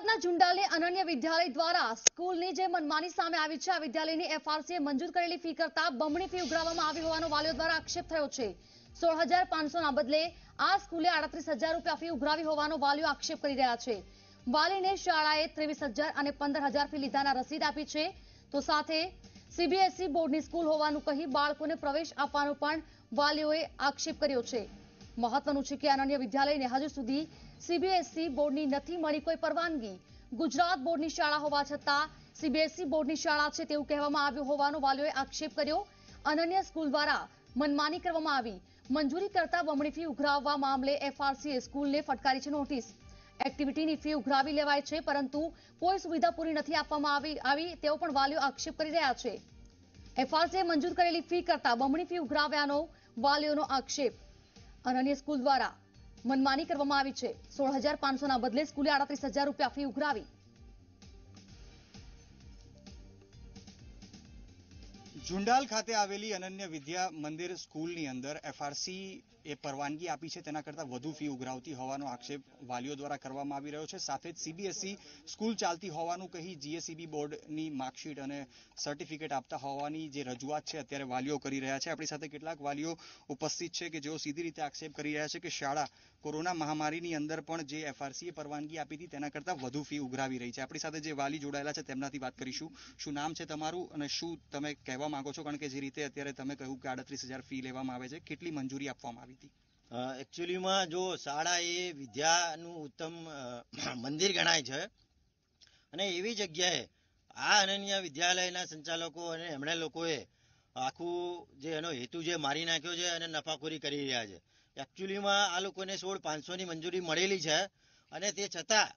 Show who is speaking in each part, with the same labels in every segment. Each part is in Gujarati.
Speaker 1: અમદાવાદના ઝુંડાલી અનન્ય વિદ્યાલય દ્વારા સ્કૂલની જે મનમાની સામે આવી છે, આ વિદ્યાલયની એફઆરસીએ મંજૂર કરેલી ફી કરતા બમણી ફી ઉઘરાવવામાં આવી હોવાનો વાલીઓ દ્વારા આક્ષેપ થયો છે. સોળ હજાર બદલે આ સ્કૂલે આડત્રીસ હજાર રૂપિયા ફી ઉઘરાવી હોવાનો વાલીઓ આક્ષેપ કરી રહ્યા છે. વાલીને શાળાએ ત્રેવીસ હજાર અને પંદર હજાર ફી લીધાના રસીદ આપી છે. તો સાથે સીબીએસઈ બોર્ડની સ્કૂલ હોવાનું કહી બાળકોને પ્રવેશ આપવાનો પણ વાલીઓએ આક્ષેપ કર્યો છે. મહત્વનું છે કે અનન્ય વિદ્યાલયને હજુ સુધી સીબીએસઈ બોર્ડની નથી મળી કોઈ પરવાનગી. ગુજરાત બોર્ડની શાળા હોવા છતાં સીબીએસઈ બોર્ડની શાળા છે તેવું કહેવામાં આવ્યું હોવાનો વાલીઓએ આક્ષેપ કર્યો. અનન્ય સ્કૂલ દ્વારા મનમાની કરવામાં આવી. મંજૂરી કરતા બમણી ફી ઉઘરાવવા મામલે એફઆરસીએ સ્કૂલને ફટકારી છે નોટિસ. એક્ટિવિટીની ફી ઉઘરાવી લેવાય છે, પરંતુ કોઈ સુવિધા પૂરી નથી આપવામાં આવી આવી તેવો પણ વાલીઓ આક્ષેપ કરી રહ્યા છે. એફઆરસીએ મંજૂર કરેલી ફી કરતા બમણી ફી ઉઘરાવ્યાનો વાલીઓનો આક્ષેપ. અનન્ય સ્કૂલ દ્વારા મનમાની કરવામાં આવી છે. સોળ હજાર પાંચસોના બદલે સ્કૂલે આડત્રીસ હજાર રૂપિયા ફી ઉઘરાવી.
Speaker 2: ઝુંડાલ ખાતે આવેલી અનન્ય વિદ્યા મંદિર સ્કૂલની અંદર એફઆરસી એ પરવાનગી આપી છે, તેના કરતાં વધુ ફી ઉઘરાવતી હોવાનો આક્ષેપ વાલીઓ દ્વારા કરવામાં આવી રહ્યો છે. સાથે જ સીબીએસઈ સ્કૂલ ચાલતી હોવાનું કહી જીએસઈબી બોર્ડની માર્કશીટ અને સર્ટિફિકેટ આપતા હોવાની જે રજૂઆત છે, અત્યારે વાલીઓ કરી રહ્યા છે. આપણી સાથે કેટલાક વાલીઓ ઉપસ્થિત છે કે જેઓ સીધી રીતે આક્ષેપ કરી રહ્યા છે કે શાળા કોરોના મહામારીની અંદર પણ જે એફઆરસીએ પરવાનગી આપી હતી, તેના કરતાં વધુ ફી ઉઘરાવી રહી છે. આપણી સાથે જે વાલી જોડાયેલા છે, તેમનાથી વાત કરીશું. શું નામ છે તમારું અને શું તમે કહેવા માંગો છો? કારણ કે જે રીતે અત્યારે તમે કહ્યું કે આડત્રીસ હજાર ફી લેવામાં આવે છે, કેટલી મંજૂરી આપવામાં આવી? હતી.
Speaker 3: એકચ્યુઅલીમાં જો શાળા એ વિદ્યાનું ઉત્તમ મંદિર ગણાય છે, અને એવી જગ્યાએ આ અનન્યા વિદ્યાલયના સંચાલકો અને એમણે લોકોએ આખું જે એનો હેતુ જે મારી નાખ્યો છે અને નફાખોરી કરી રહ્યા છે. એકચ્યુઅલીમાં આ લોકોને સોળ પાંચસોની મંજૂરી મળેલી છે, અને તે છતાં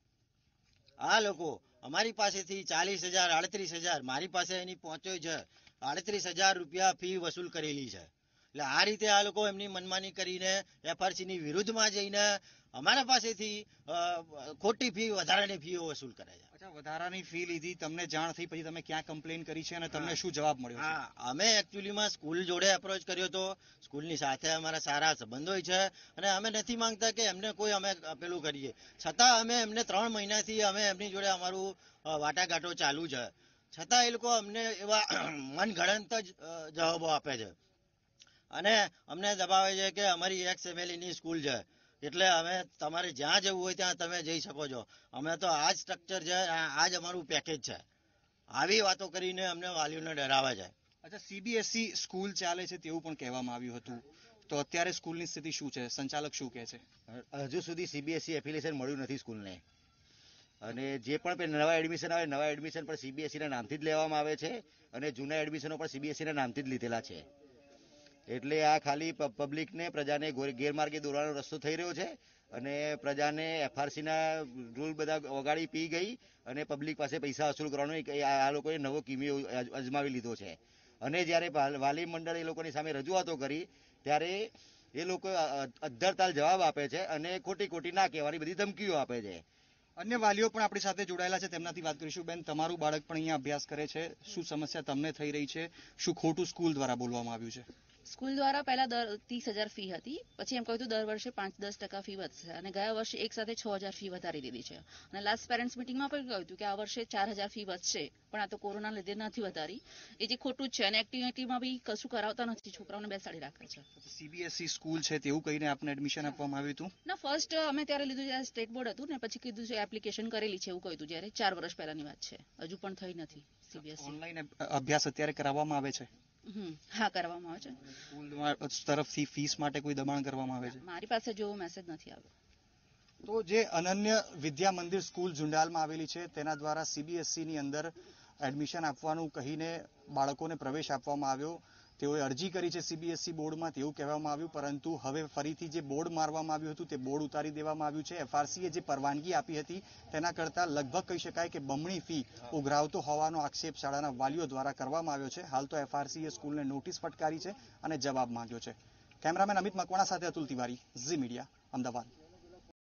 Speaker 3: આ લોકો અમારી પાસેથી ચાલીસ હજાર, આડત્રીસ હજાર, મારી પાસે એની પહોંચ્યો છે, આડત્રીસ હજાર રૂપિયા ફી વસૂલ કરેલી છે. એટલે આ રીતે આ લોકો એમની મનમાની કરીને એફઆરસીની વિરુદ્ધમાં જઈને અમારા પાસેથી ખોટી ફી વધારાની ફીઓ વસૂલ કરે છે.
Speaker 2: અચ્છા વધારાની ફી લીધી તમને જાણ થઈ પછી તમે ક્યાં કમ્પ્લેન કરી છે અને તમને શું જવાબ મળ્યો
Speaker 3: હા અમે એકચ્યુઅલીમાં સ્કૂલ જોડે એપ્રોચ કર્યો હતો સ્કૂલની સાથે અમારા સારા સંબંધો હોય છે અને અમે નથી માંગતા કે એમને કોઈ અમે પેલું કરીએ. છતાં અમે એમને ત્રણ મહિનાથી અમે એમની જોડે અમારું વાટાઘાટો ચાલુ છે. છતાં એ લોકો અમને એવા મનગણંત જ જવાબો આપે છે. અને અમને દબાવે છે કે અમારી એક ફેમિલીની સ્કૂલ છે. એટલે અમે તમારે જ્યાં જવું હોય ત્યાં તમે જઈ શકો છો. અમે તો આ જ સ્ટ્રક્ચર છે આ જ અમારું પેકેજ છે. આવી વાતો કરીને અમને વાલીઓને ડરાવે છે.
Speaker 2: અચ્છા સીબીએસઈ સ્કૂલ ચાલે છે તેવું પણ કહેવામાં આવ્યું હતું. તો અત્યારે સ્કૂલની સ્થિતિ શું છે? સંચાલક શું કહે છે?
Speaker 4: હજુ સુધી સીબીએસઈ એફિલિએશન મળ્યું નથી સ્કૂલને. અને જે પણ નવા એડમિશન આવે નવા એડમિશન પણ CBSE ના નામથી જ લેવામાં આવે છે અને જૂના એડમિશનો પણ CBSE ના નામથી જ લીધેલા છે. એટલે આ ખાલી પબ્લિકને પ્રજાને ગેરમાર્ગે દોરવાનો રસ્તો થઈ રહ્યો છે અને પ્રજાને એફઆરસીના રૂલ બધા ઓગાડી પી ગઈ અને પબ્લિક પાસે પૈસા વસૂલ કરવાનો આ લોકોએ નવો કિમિયો અજમાવી લીધો છે. અને જ્યારે વાલ- મંડળ એ લોકોની સામે રજૂઆતો કરી, ત્યારે એ લોકો અધ્ધરતાલ જવાબ આપે છે અને ખોટી ખોટી ના કહેવાની બધી ધમકીઓ આપે છે.
Speaker 2: અન્ય વાલીઓ પણ આપણી સાથે જોડાયેલા છે, તેમનાથી વાત કરીશું. બેન, તમારું બાળક પણ અહીંયા અભ્યાસ કરે છે. શું સમસ્યા તમને થઈ રહી છે? શું ખોટું સ્કૂલ દ્વારા બોલવામાં આવ્યું છે?
Speaker 5: સ્કૂલ દ્વારા પહેલા દર ત્રીસ હજાર ફી હતી. પછી એમ કહ્યું હતું દર વર્ષે પાંચ દસ ટકા ફી વધશે અને ગયા વર્ષે એક સાથે છ હજાર ફી વધારી દીધી છે. અને લાસ્ટ પેરેન્ટ્સ મિટિંગમાં પણ કહ્યું હતું કે આ વર્ષે ચાર હજાર ફી વધશે પણ આ તો કોરોના લીધે નથી વધારી. એ જે ખોટું જ છે અને એક્ટિવિટીમાં બી કશું કરાવતા નથી છોકરાઓને બેસાડી રાખે છે.
Speaker 2: સીબીએસઈ સ્કૂલ છે તેવું કહીને આપને એડમિશન આપવામાં આવ્યું હતું?
Speaker 5: ના ફર્સ્ટ અમે ત્યારે લીધું જ્યારે સ્ટેટ બોર્ડ હતું ને પછી કીધું છે એપ્લિકેશન કરેલી છે એવું કહ્યું હતું જ્યારે. ચાર વર્ષ પહેલાની વાત છે. હજુ પણ થઈ નથી સીબીએસઈ
Speaker 2: ઓનલાઈન અભ્યાસ અત્યારે કરાવવામાં આવે છે?
Speaker 5: હા કરવામાં આવે છે.
Speaker 2: સ્કૂલ તરફથી ફીસ માટે કોઈ દબાણ કરવામાં આવે છે?
Speaker 5: મારી પાસે જેવો મેસેજ નથી આવ્યો.
Speaker 2: તો જે અનન્ય વિદ્યા મંદિર સ્કૂલ ઝુંડાલમાં આવેલી છે તેના દ્વારા સીબીએસઈ ની અંદર એડમિશન આપવાનું કહીને બાળકોને પ્રવેશ આપવામાં આવ્યો. તેઓએ અરજી કરી છે સીબીએસઈ બોર્ડમાં તેવું કહેવામાં આવ્યું, પરંતુ હવે ફરીથી જે બોર્ડ મારવામાં આવ્યું હતું તે બોર્ડ ઉતારી દેવામાં આવ્યું છે. એફઆરસીએ જે પરવાનગી આપી હતી તેના કરતાં લગભગ કહી શકાય કે બમણી ફી ઉઘરાવતો હોવાનો આક્ષેપ શાળાના વાલીઓ દ્વારા કરવામાં આવ્યો છે. હાલ તો એફઆરસીએ સ્કૂલને નોટિસ ફટકારી છે અને જવાબ માંગ્યો છે. કેમેરામેન અમિત મકવાણા સાથે અતુલ તિવારી, ઝી મીડિયા, અમદાવાદ.